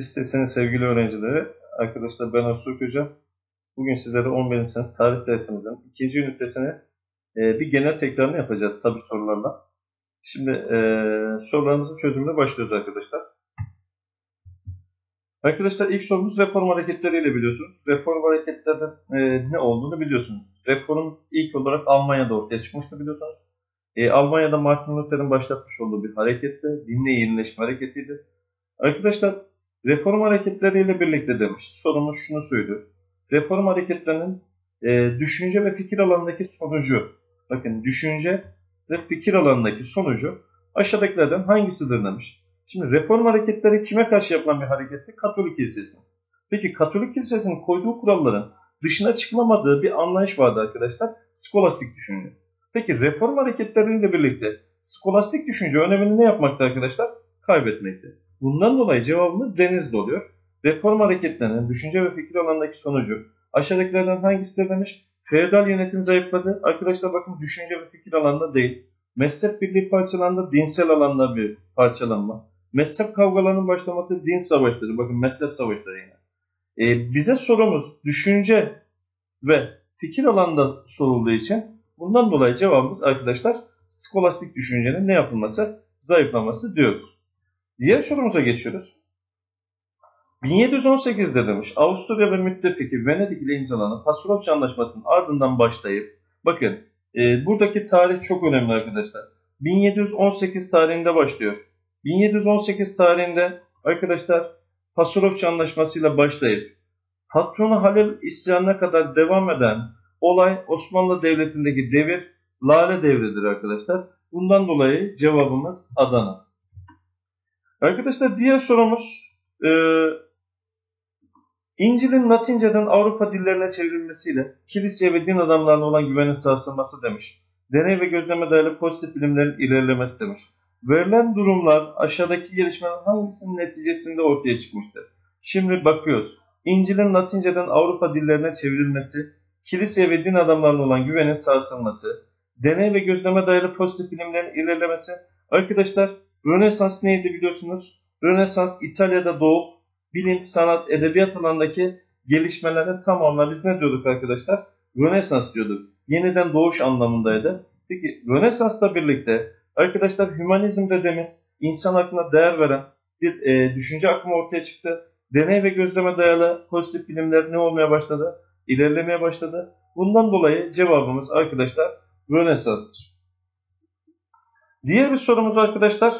Lisesi'nin sevgili öğrencileri, arkadaşlar ben Öztürk Hoca. Bugün sizlere 11. sınıf tarih dersimizin ikinci ünitesini e, bir genel tekrarını yapacağız tabi sorularla. Şimdi e, sorularımızın çözümüne başlıyoruz arkadaşlar. Arkadaşlar ilk sorumuz reform hareketleriyle biliyorsunuz. Reform hareketlerinin e, ne olduğunu biliyorsunuz. Reform ilk olarak Almanya'da ortaya çıkmıştı biliyorsunuz. E, Almanya'da Martin Luther'in başlatmış olduğu bir hareketti. Dinle yenileşme hareketiydi. Arkadaşlar reform hareketleriyle birlikte demiş. Sorumuz şunu söylüyor. Reform hareketlerinin e, düşünce ve fikir alanındaki sonucu, bakın düşünce ve fikir alanındaki sonucu aşağıdakilerden hangisidir demiş. Şimdi reform hareketleri kime karşı yapılan bir hareketti? Katolik Kilisesi. Peki Katolik Kilisesi'nin koyduğu kuralların dışına çıkılamadığı bir anlayış vardı arkadaşlar. Skolastik düşünce. Peki reform hareketleriyle birlikte skolastik düşünce önemini ne yapmakta arkadaşlar? Kaybetmekte. Bundan dolayı cevabımız Denizli oluyor. Reform hareketlerinin düşünce ve fikir alanındaki sonucu aşağıdakilerden hangisidir demiş. Feodal yönetim zayıfladı. Arkadaşlar bakın düşünce ve fikir alanında değil. Mezhep birliği parçalandı. Dinsel alanda bir parçalanma. Mezhep kavgalarının başlaması din savaşları. Bakın mezhep savaşları yine. Ee, bize sorumuz düşünce ve fikir alanda sorulduğu için bundan dolayı cevabımız arkadaşlar skolastik düşüncenin ne yapılması? Zayıflaması diyoruz. Diğer sorumuza geçiyoruz. 1718'de demiş Avusturya ve müttefiki Venedik ile imzalanan Pasirofça Anlaşması'nın ardından başlayıp bakın e, buradaki tarih çok önemli arkadaşlar. 1718 tarihinde başlıyor. 1718 tarihinde arkadaşlar Pasirofça Anlaşması'yla başlayıp patronu Halil isyanına kadar devam eden olay Osmanlı Devleti'ndeki devir Lale devridir arkadaşlar. Bundan dolayı cevabımız Adana. Arkadaşlar diğer sorumuz e, İncil'in Latinceden Avrupa dillerine çevrilmesiyle kiliseye ve din adamlarına olan güvenin sarsılması demiş. Deney ve gözleme dayalı pozitif bilimlerin ilerlemesi demiş. Verilen durumlar aşağıdaki gelişmelerin hangisinin neticesinde ortaya çıkmıştır? Şimdi bakıyoruz. İncil'in Latinceden Avrupa dillerine çevrilmesi, kiliseye ve din adamlarına olan güvenin sarsılması, deney ve gözleme dayalı pozitif bilimlerin ilerlemesi. Arkadaşlar Rönesans neydi biliyorsunuz? Rönesans İtalya'da doğup bilim, sanat, edebiyat alanındaki gelişmelere tamamla biz ne diyorduk arkadaşlar? Rönesans diyorduk. Yeniden doğuş anlamındaydı. Peki Rönesans'la birlikte arkadaşlar hümanizm dediğimiz insan aklına değer veren bir e, düşünce akımı ortaya çıktı. Deney ve gözleme dayalı pozitif bilimler ne olmaya başladı? İlerlemeye başladı. Bundan dolayı cevabımız arkadaşlar Rönesans'tır. Diğer bir sorumuz arkadaşlar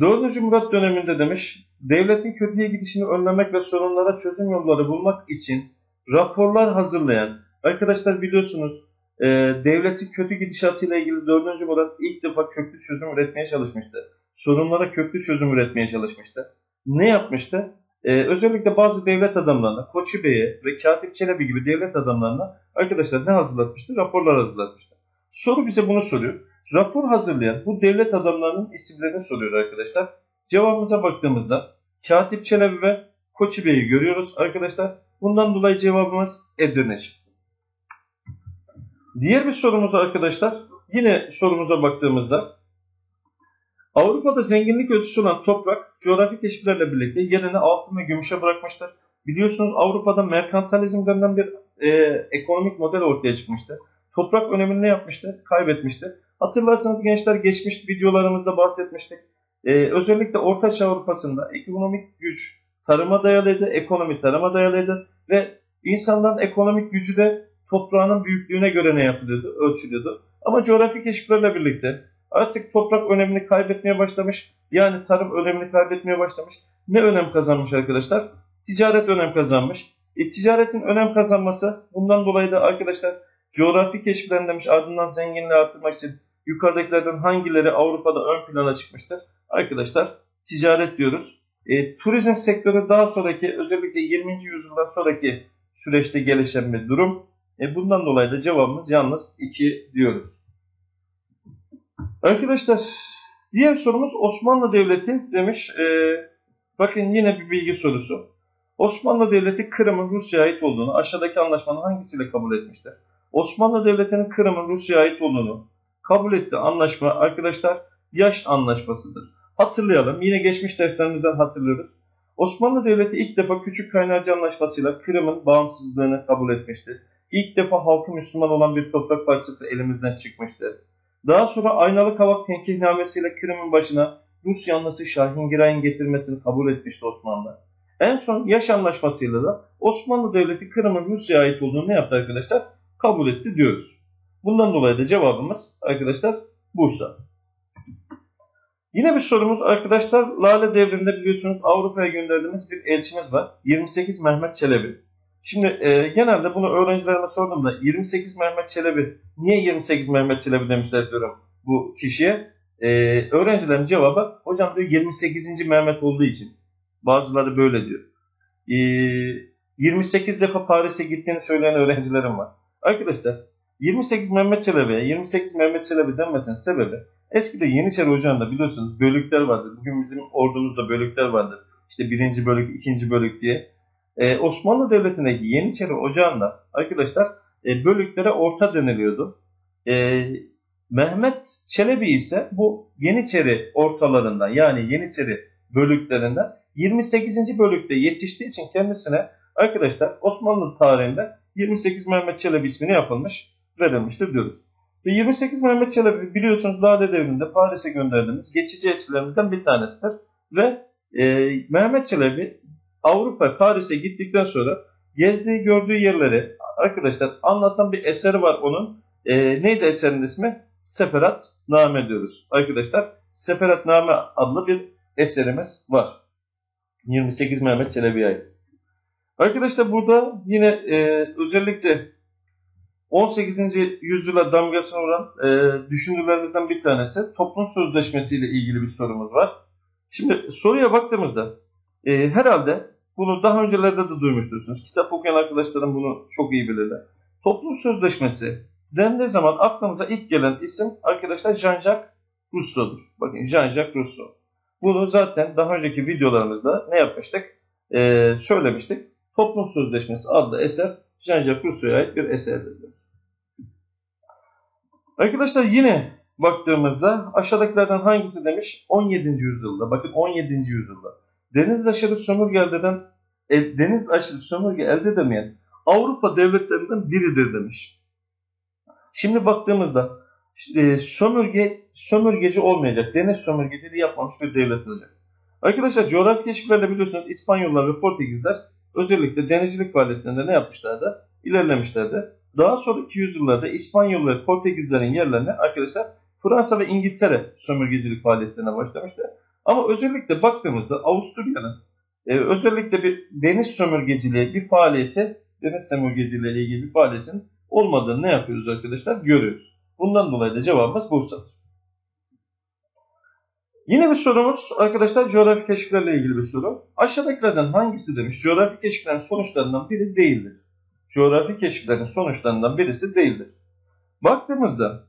4. Murat döneminde demiş, devletin kötüye gidişini önlemek ve sorunlara çözüm yolları bulmak için raporlar hazırlayan, arkadaşlar biliyorsunuz e, devletin kötü gidişatıyla ilgili 4. Murat ilk defa köklü çözüm üretmeye çalışmıştı. Sorunlara köklü çözüm üretmeye çalışmıştı. Ne yapmıştı? Ee, özellikle bazı devlet adamlarına, Koçi Bey'e ve Katip Çelebi gibi devlet adamlarına arkadaşlar ne hazırlatmıştı? Raporlar hazırlatmıştı. Soru bize bunu soruyor. Rapor hazırlayan bu devlet adamlarının isimlerini soruyor arkadaşlar. Cevabımıza baktığımızda Katip Çelebi ve Koçi Bey'i görüyoruz arkadaşlar. Bundan dolayı cevabımız Edirne Diğer bir sorumuz arkadaşlar. Yine sorumuza baktığımızda Avrupa'da zenginlik ölçüsü olan toprak coğrafi keşiflerle birlikte yerini altın ve gümüşe bırakmıştır. Biliyorsunuz Avrupa'da merkantalizm denilen bir e, ekonomik model ortaya çıkmıştı. Toprak önemini ne yapmıştı? Kaybetmişti. Hatırlarsanız gençler geçmiş videolarımızda bahsetmiştik. Ee, özellikle Orta Çağ Avrupa'sında ekonomik güç tarıma dayalıydı, ekonomi tarıma dayalıydı ve insanların ekonomik gücü de toprağının büyüklüğüne göre ne yapılıyordu, ölçülüyordu. Ama coğrafi keşiflerle birlikte artık toprak önemini kaybetmeye başlamış, yani tarım önemini kaybetmeye başlamış. Ne önem kazanmış arkadaşlar? Ticaret önem kazanmış. E, ticaretin önem kazanması bundan dolayı da arkadaşlar coğrafi keşiflerin demiş ardından zenginliği artırmak için yukarıdakilerden hangileri Avrupa'da ön plana çıkmıştır? Arkadaşlar ticaret diyoruz. E, turizm sektörü daha sonraki özellikle 20. yüzyıldan sonraki süreçte gelişen bir durum. E, bundan dolayı da cevabımız yalnız 2 diyoruz. Arkadaşlar diğer sorumuz Osmanlı Devleti demiş. E, bakın yine bir bilgi sorusu. Osmanlı Devleti Kırım'ın Rusya'ya ait olduğunu aşağıdaki anlaşmanın hangisiyle kabul etmiştir? Osmanlı Devleti'nin Kırım'ın Rusya'ya ait olduğunu kabul ettiği anlaşma arkadaşlar yaş anlaşmasıdır. Hatırlayalım. Yine geçmiş derslerimizden hatırlıyoruz. Osmanlı Devleti ilk defa Küçük Kaynarca Anlaşması'yla Kırım'ın bağımsızlığını kabul etmiştir. İlk defa halkı Müslüman olan bir toprak parçası elimizden çıkmıştır. Daha sonra Aynalı Kavak Tenkihnamesi'yle Kırım'ın başına Rus yanlısı Şahingiray'ın getirmesini kabul etmişti Osmanlı. En son Yaş Anlaşması'yla da Osmanlı Devleti Kırım'ın Rusya'ya ait olduğunu ne yaptı arkadaşlar? Kabul etti diyoruz. Bundan dolayı da cevabımız arkadaşlar Bursa. Yine bir sorumuz arkadaşlar Lale devrinde biliyorsunuz Avrupa'ya gönderdiğimiz bir elçimiz var. 28 Mehmet Çelebi. Şimdi e, genelde bunu öğrencilerime sorduğumda 28 Mehmet Çelebi niye 28 Mehmet Çelebi demişler diyorum bu kişiye. E, öğrencilerin cevabı hocam diyor 28. Mehmet olduğu için. Bazıları böyle diyor. E, 28 defa Paris'e gittiğini söyleyen öğrencilerim var. Arkadaşlar 28 Mehmet Çelebi'ye 28 Mehmet Çelebi denmesinin sebebi eskide Yeniçeri Ocağı'nda biliyorsunuz bölükler vardır. Bugün bizim ordumuzda bölükler vardır. İşte birinci bölük, ikinci bölük diye. Ee, Osmanlı Devleti'ndeki Yeniçeri Ocağı'nda arkadaşlar e, bölüklere orta deniliyordu. E, Mehmet Çelebi ise bu Yeniçeri ortalarından yani Yeniçeri bölüklerinden 28. bölükte yetiştiği için kendisine arkadaşlar Osmanlı tarihinde 28 Mehmet Çelebi ismini yapılmış verilmiştir diyoruz. Ve 28 Mehmet Çelebi biliyorsunuz Lade Devri'nde Paris'e gönderdiğimiz geçici elçilerimizden bir tanesidir. Ve e, Mehmet Çelebi Avrupa Paris'e gittikten sonra gezdiği gördüğü yerleri arkadaşlar anlatan bir eseri var onun. E, neydi eserin ismi? Seferat Name diyoruz. Arkadaşlar Seferat Name adlı bir eserimiz var. 28 Mehmet Çelebi'ye ait. Arkadaşlar burada yine e, özellikle 18. yüzyıla damgasını vuran e, düşünürlerimizden bir tanesi toplum sözleşmesi ile ilgili bir sorumuz var. Şimdi soruya baktığımızda e, herhalde bunu daha öncelerde de duymuştursunuz. Kitap okuyan arkadaşlarım bunu çok iyi bilirler. Toplum sözleşmesi dendiği zaman aklımıza ilk gelen isim arkadaşlar Jean-Jacques Rousseau'dur. Bakın Jean-Jacques Rousseau. Bunu zaten daha önceki videolarımızda ne yapmıştık? Ee, söylemiştik. Toplum Sözleşmesi adlı eser Jean-Jacques Rousseau'ya ait bir eserdir. Arkadaşlar yine baktığımızda aşağıdakilerden hangisi demiş? 17. yüzyılda. Bakın 17. yüzyılda. Deniz aşırı sömürge elde eden, e, deniz aşırı sömürge elde edemeyen Avrupa devletlerinden biridir demiş. Şimdi baktığımızda e, sömürge, sömürgeci olmayacak, deniz sömürgeciliği yapmamış bir devlet olacak. Arkadaşlar coğrafi keşiflerle biliyorsunuz İspanyollar ve Portekizler özellikle denizcilik faaliyetlerinde ne yapmışlardı? İlerlemişlerdi. Daha sonraki yüzyıllarda İspanyol ve Portekizlerin yerlerine arkadaşlar Fransa ve İngiltere sömürgecilik faaliyetlerine başlamıştı. Ama özellikle baktığımızda Avusturya'nın e, özellikle bir deniz sömürgeciliği bir faaliyeti, deniz sömürgeciliği ile ilgili bir faaliyetin olmadığını ne yapıyoruz arkadaşlar? Görüyoruz. Bundan dolayı da cevabımız Bursa'dır. Yine bir sorumuz arkadaşlar coğrafi keşiflerle ilgili bir soru. Aşağıdakilerden hangisi demiş coğrafi keşiflerin sonuçlarından biri değildir. Coğrafi keşiflerin sonuçlarından birisi değildir. Baktığımızda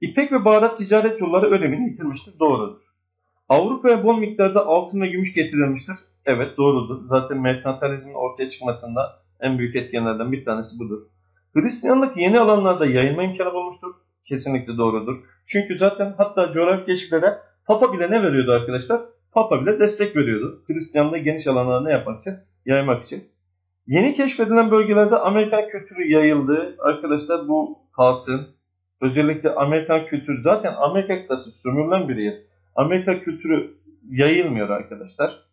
İpek ve baharat ticaret yolları önemini yitirmiştir. Doğrudur. Avrupa'ya bol miktarda altın ve gümüş getirilmiştir. Evet doğrudur. Zaten merkantilizmin ortaya çıkmasında en büyük etkenlerden bir tanesi budur. Hristiyanlık yeni alanlarda yayılma imkanı bulmuştur. Kesinlikle doğrudur. Çünkü zaten hatta coğrafi keşiflere Papa bile ne veriyordu arkadaşlar? Papa bile destek veriyordu. Hristiyanlığı geniş alanlara ne yapmak için? Yaymak için. Yeni keşfedilen bölgelerde Amerikan kültürü yayıldı. Arkadaşlar bu kalsın. Özellikle Amerikan kültürü zaten Amerika kıtası sömürülen bir yer. Amerika kültürü yayılmıyor arkadaşlar.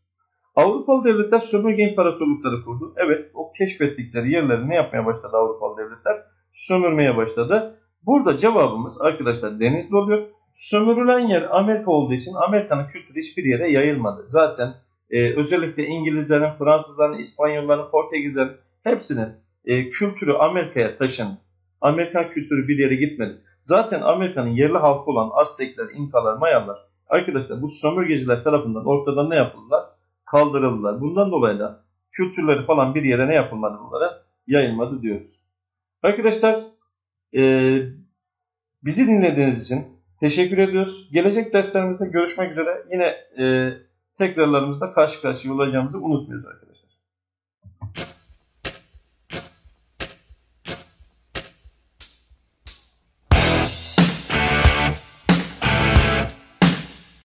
Avrupalı devletler sömürge imparatorlukları kurdu. Evet o keşfettikleri yerleri ne yapmaya başladı Avrupalı devletler? Sömürmeye başladı. Burada cevabımız arkadaşlar denizli oluyor. Sömürülen yer Amerika olduğu için Amerika'nın kültürü hiçbir yere yayılmadı. Zaten e, özellikle İngilizlerin, Fransızların, İspanyolların, Portekizlerin hepsinin e, kültürü Amerika'ya taşın. Amerikan kültürü bir yere gitmedi. Zaten Amerika'nın yerli halkı olan Aztekler, İnkalar, Mayalar arkadaşlar bu sömürgeciler tarafından ortadan ne yapıldılar? Kaldırıldılar. Bundan dolayı da kültürleri falan bir yere ne yapılmadı bunlara? Yayılmadı diyoruz. Arkadaşlar e, bizi dinlediğiniz için teşekkür ediyoruz. Gelecek derslerimizde görüşmek üzere. Yine e, tekrarlarımızda karşı karşıya olacağımızı unutmuyoruz arkadaşlar.